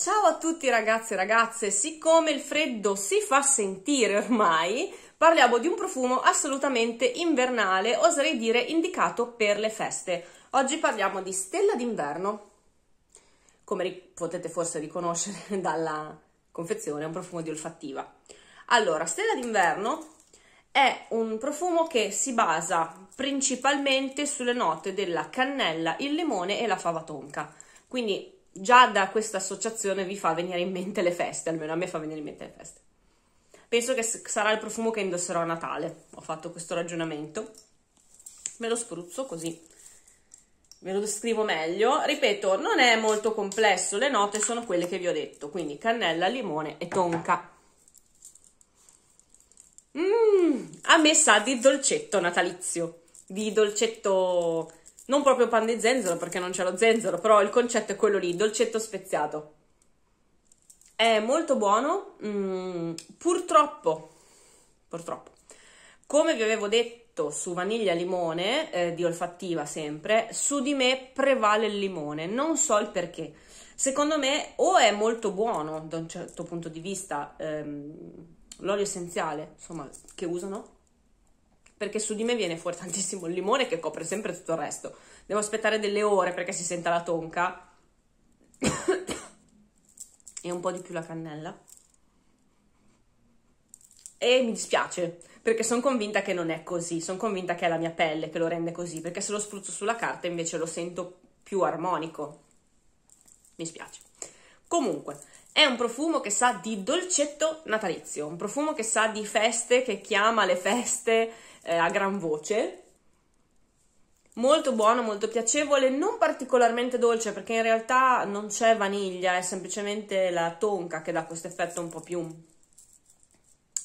Ciao a tutti ragazzi e ragazze, siccome il freddo si fa sentire ormai, parliamo di un profumo assolutamente invernale, oserei dire indicato per le feste. Oggi parliamo di Stella d'inverno, come potete forse riconoscere dalla confezione, è un profumo di olfattiva. Allora, Stella d'inverno è un profumo che si basa principalmente sulle note della cannella, il limone e la fava tonka. Quindi già da questa associazione vi fa venire in mente le feste, almeno a me fa venire in mente le feste. Penso che sarà il profumo che indosserò a Natale, ho fatto questo ragionamento. Me lo spruzzo così ve lo descrivo meglio. Ripeto, non è molto complesso, le note sono quelle che vi ho detto, quindi cannella, limone e tonka. Mmm, a me sa di dolcetto natalizio, di dolcetto non proprio pan di zenzero perché non c'è lo zenzero, però il concetto è quello lì, dolcetto speziato. È molto buono, mm, purtroppo, purtroppo, come vi avevo detto su vaniglia limone, eh, di olfattiva sempre, su di me prevale il limone, non so il perché. Secondo me o è molto buono da un certo punto di vista ehm, l'olio essenziale, insomma, che usano, perché su di me viene fuori tantissimo il limone che copre sempre tutto il resto. Devo aspettare delle ore perché si senta la tonca e un po' di più la cannella. E mi dispiace perché sono convinta che non è così, sono convinta che è la mia pelle che lo rende così, perché se lo spruzzo sulla carta invece lo sento più armonico. Mi spiace. Comunque, è un profumo che sa di dolcetto natalizio, un profumo che sa di feste, che chiama le feste eh, a gran voce. Molto buono, molto piacevole, non particolarmente dolce perché in realtà non c'è vaniglia, è semplicemente la tonka che dà questo effetto un po' più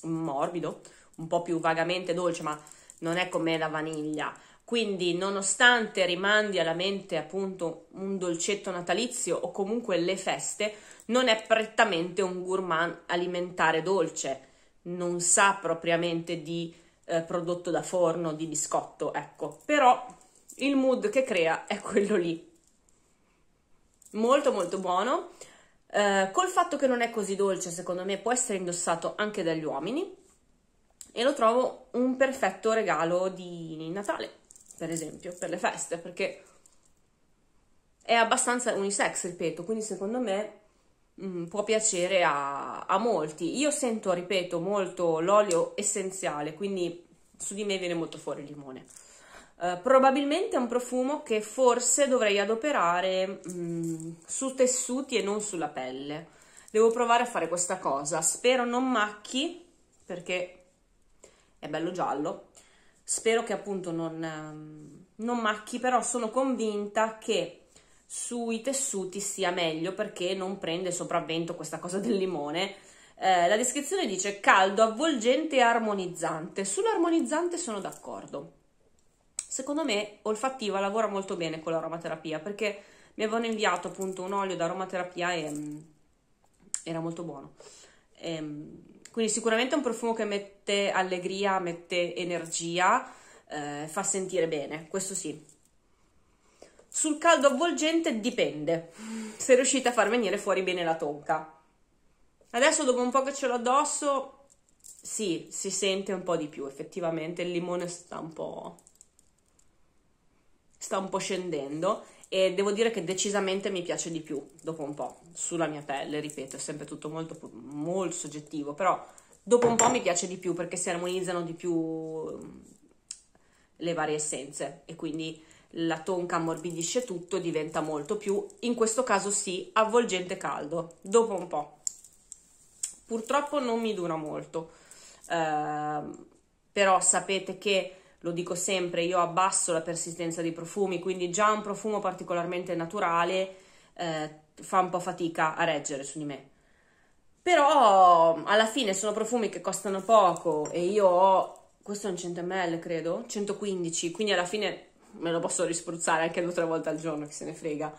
morbido, un po' più vagamente dolce, ma non è come la vaniglia. Quindi, nonostante rimandi alla mente appunto un dolcetto natalizio o comunque le feste, non è prettamente un gourmand alimentare dolce, non sa propriamente di eh, prodotto da forno, di biscotto, ecco, però il mood che crea è quello lì. Molto molto buono. Eh, col fatto che non è così dolce, secondo me può essere indossato anche dagli uomini e lo trovo un perfetto regalo di Natale, per esempio, per le feste, perché è abbastanza unisex, ripeto, quindi secondo me Mm, può piacere a, a, molti. Io sento, ripeto, molto l'olio essenziale, quindi su di me viene molto fuori il limone. Uh, probabilmente è un profumo che forse dovrei adoperare mm, su tessuti e non sulla pelle. Devo provare a fare questa cosa. Spero non macchi perché è bello giallo. Spero che appunto non, um, non macchi, però sono convinta che sui tessuti sia meglio perché non prende sopravvento questa cosa del limone. Eh, la descrizione dice caldo, avvolgente e armonizzante. Sull'armonizzante sono d'accordo. Secondo me olfattiva lavora molto bene con l'aromaterapia perché mi avevano inviato appunto un olio d'aromaterapia e um, era molto buono. E, um, quindi sicuramente è un profumo che mette allegria, mette energia, eh, fa sentire bene, questo sì. Sul caldo avvolgente dipende se riuscite a far venire fuori bene la tonka. Adesso dopo un po' che ce l'ho addosso, sì, si sente un po' di più, effettivamente il limone sta un po' sta un po' scendendo e devo dire che decisamente mi piace di più dopo un po' sulla mia pelle, ripeto, è sempre tutto molto, molto soggettivo, però dopo un po' mi piace di più perché si armonizzano di più le varie essenze e quindi la tonka ammorbidisce tutto, diventa molto più, in questo caso sì, avvolgente caldo, dopo un po'. Purtroppo non mi dura molto, eh, però sapete che, lo dico sempre, io abbasso la persistenza dei profumi, quindi già un profumo particolarmente naturale eh, fa un po' fatica a reggere su di me. Però alla fine sono profumi che costano poco e io ho, questo è un 100 ml credo, 115, quindi alla fine me lo posso rispruzzare anche due o tre volte al giorno, chi se ne frega.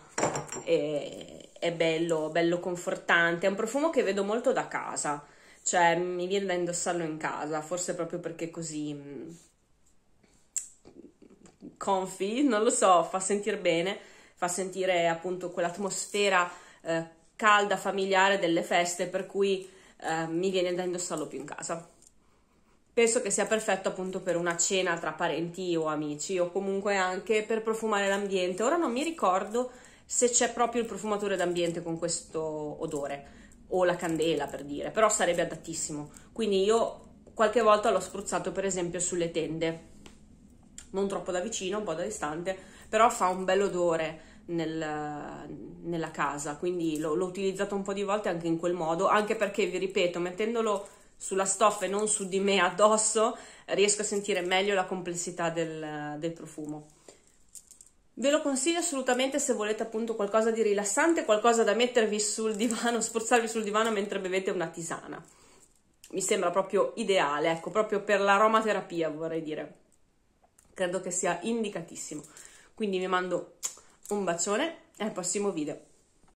E, è bello, bello confortante, è un profumo che vedo molto da casa, cioè mi viene da indossarlo in casa, forse proprio perché così mm, comfy, non lo so, fa sentire bene, fa sentire appunto quell'atmosfera eh, calda, familiare delle feste, per cui eh, mi viene da indossarlo più in casa. Penso che sia perfetto appunto per una cena tra parenti o amici o comunque anche per profumare l'ambiente. Ora non mi ricordo se c'è proprio il profumatore d'ambiente con questo odore o la candela per dire, però sarebbe adattissimo. Quindi io qualche volta l'ho spruzzato per esempio sulle tende, non troppo da vicino, un po' da distante, però fa un bel odore nel, nella casa, quindi l'ho, l'ho utilizzato un po' di volte anche in quel modo, anche perché vi ripeto, mettendolo sulla stoffa e non su di me addosso, riesco a sentire meglio la complessità del, del profumo. Ve lo consiglio assolutamente se volete appunto qualcosa di rilassante, qualcosa da mettervi sul divano, spruzzarvi sul divano mentre bevete una tisana. Mi sembra proprio ideale, ecco, proprio per l'aromaterapia vorrei dire. Credo che sia indicatissimo. Quindi vi mando un bacione e al prossimo video.